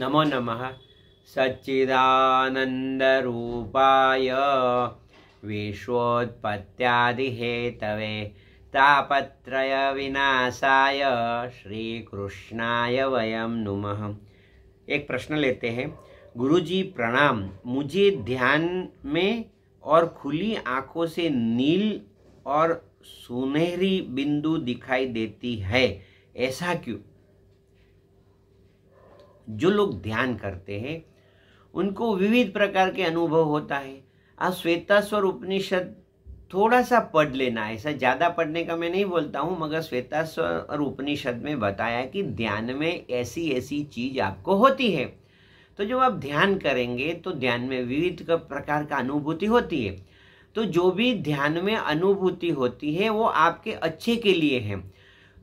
नमो नमः। सच्चिदानन्दरूपाय विश्वोत्पत्त्यादिहेतवे तापत्रयविनाशाय श्रीकृष्णाय वयं नुमः। एक प्रश्न लेते हैं। गुरुजी प्रणाम, मुझे ध्यान में और खुली आँखों से नील और सुनहरी बिंदु दिखाई देती है, ऐसा क्यों? जो लोग ध्यान करते हैं, उनको विविध प्रकार के अनुभव होता है। आप श्वेतास्वर उपनिषद थोड़ा सा पढ़ लेना, ऐसा ज़्यादा पढ़ने का मैं नहीं बोलता हूँ, मगर श्वेतास्वर उपनिषद में बताया कि ध्यान में ऐसी ऐसी चीज़ आपको होती है। तो जब आप ध्यान करेंगे तो ध्यान में विविध प्रकार का अनुभूति होती है। तो जो भी ध्यान में अनुभूति होती है, वो आपके अच्छे के लिए है।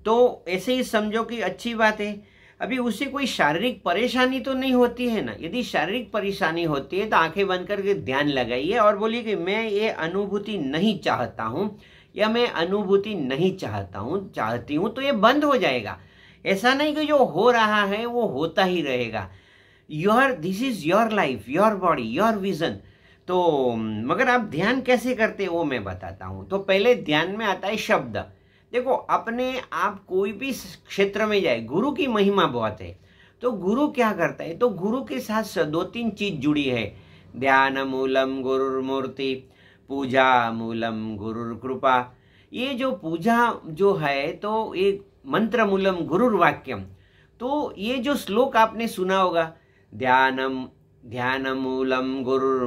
तो ऐसे ही समझो कि अच्छी बात है। अभी उसे कोई शारीरिक परेशानी तो नहीं होती है ना? यदि शारीरिक परेशानी होती है तो आँखें बंद करके ध्यान लगाइए और बोलिए कि मैं ये अनुभूति नहीं चाहता हूँ, या मैं अनुभूति नहीं चाहता हूँ, चाहती हूँ तो ये बंद हो जाएगा। ऐसा नहीं कि जो हो रहा है, वो होता ही रहेगा। Your this is your life your body your vision तो मगर आप ध्यान कैसे करते वो मैं बताता हूँ। तो पहले ध्यान में आता है शब्द। देखो, अपने आप कोई भी क्षेत्र में जाए, गुरु की महिमा बहुत है। तो गुरु क्या करता है? तो गुरु के साथ दो तीन चीज़ जुड़ी है। ध्यान मूलम गुरुर मूर्ति, पूजा मूलम गुरुर कृपा। ये जो पूजा जो है तो एक मंत्र मूलम गुरुर वाक्यम। तो ये जो श्लोक आपने सुना होगा, ध्यानम, ध्यान मूलम गुरुर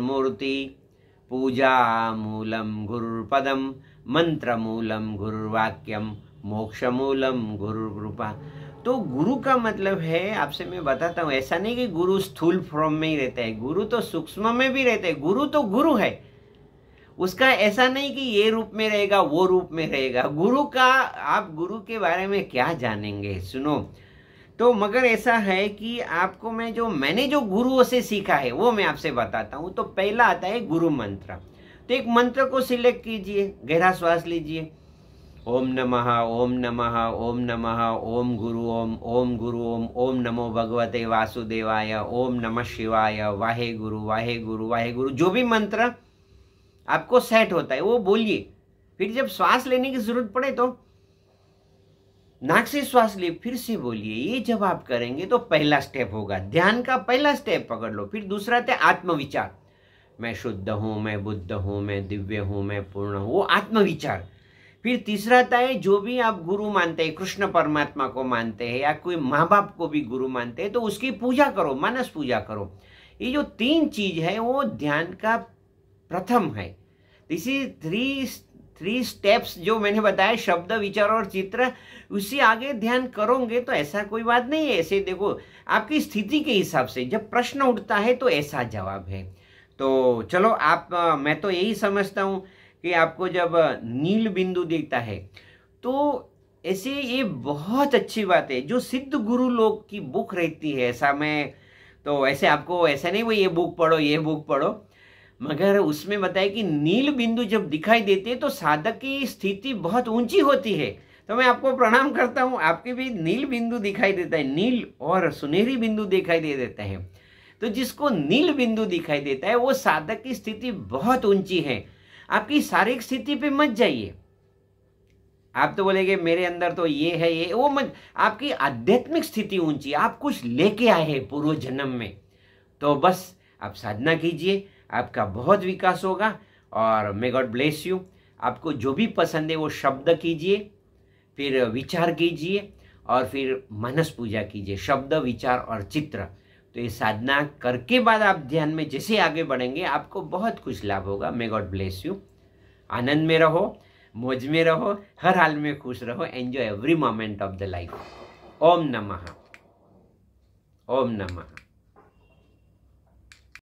पूजा मूलम गुरुर पदम मंत्रमूलम गुरुवाक्यम मोक्षमूलम गुरु कृपा तो गुरु का मतलब है, आपसे मैं बताता हूँ, ऐसा नहीं कि गुरु स्थूल फॉर्म में ही रहता है, गुरु तो सूक्ष्म में भी रहता है, गुरु तो गुरु है। उसका ऐसा नहीं कि ये रूप में रहेगा, वो रूप में रहेगा। गुरु का, आप गुरु के बारे में क्या जानेंगे, सुनो। तो मगर ऐसा है कि आपको मैं जो, मैंने जो गुरुओं से सीखा है, वो मैं आपसे बताता हूँ। तो पहला आता है गुरु मंत्र। तो एक मंत्र को सिलेक्ट कीजिए, गहरा श्वास लीजिए। ओम नमः ओम नमः ओम नमः, ओम गुरु, ओम ओम गुरु, ओम ओम नमो भगवते वासुदेवाय, ओम नमः शिवाय, वाहे गुरु वाहे गुरु वाहे गुरु। जो भी मंत्र आपको सेट होता है, वो बोलिए। फिर जब श्वास लेने की ज़रूरत पड़े तो नाक से श्वास लिए फिर से बोलिए, ये जब आप करेंगे तो पहला स्टेप होगा। ध्यान का पहला स्टेप पकड़ लो, फिर दूसरा था आत्मविचार। मैं शुद्ध हूँ, मैं बुद्ध हूँ, मैं दिव्य हूँ, मैं पूर्ण हूँ, वो आत्मविचार। फिर तीसरा आता है, जो भी आप गुरु मानते हैं, कृष्ण परमात्मा को मानते हैं, या कोई माँ बाप को भी गुरु मानते हैं तो उसकी पूजा करो, मानस पूजा करो। ये जो तीन चीज़ है, वो ध्यान का प्रथम है। This is three three steps जो मैंने बताया, शब्द, विचार और चित्र, उसी आगे ध्यान करोगे तो ऐसा कोई बात नहीं है। ऐसे देखो, आपकी स्थिति के हिसाब से जब प्रश्न उठता है तो ऐसा जवाब है। तो चलो, आप, मैं तो यही समझता हूँ कि आपको जब नील बिंदु दिखता है तो ऐसे ये बहुत अच्छी बात है। जो सिद्ध गुरु लोग की बुक रहती है, ऐसा मैं तो ऐसे आपको, ऐसा नहीं, वो ये बुक पढ़ो, ये बुक पढ़ो। मगर उसमें बताया कि नील बिंदु जब दिखाई देते हैं तो साधक की स्थिति बहुत ऊँची होती है। तो मैं आपको प्रणाम करता हूँ, आपके भी नील बिंदु दिखाई देता है, नील और सुनहरी बिंदु दिखाई दे देता है। तो जिसको नील बिंदु दिखाई देता है, वो साधक की स्थिति बहुत ऊँची है। आपकी शारीरिक स्थिति पे मत जाइए। आप तो बोलेगे, मेरे अंदर तो ये है, ये, वो मत, आपकी आध्यात्मिक स्थिति ऊँची, आप कुछ लेके आए हैं पूर्व जन्म में। तो बस, आप साधना कीजिए आपका बहुत विकास होगा और मे गॉड ब्लेस यू आपको जो भी पसंद है वो शब्द कीजिए, फिर विचार कीजिए और फिर मानस पूजा कीजिए, शब्द, विचार और चित्र। तो ये साधना करके बाद आप ध्यान में जैसे आगे बढ़ेंगे, आपको बहुत कुछ लाभ होगा। मे गॉड ब्लेस यू आनंद में रहो, मौज में रहो, हर हाल में खुश रहो enjoy every moment of the life ओम नमः। ओम नमः।